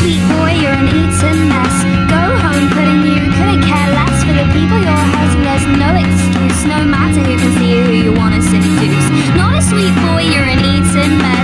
Sweet boy, you're an Eton mess. Go home, putting you couldn't care less for the people you're hurting. There's no excuse, no matter who can see you, who you wanna seduce. Not a sweet boy, you're an Eton mess.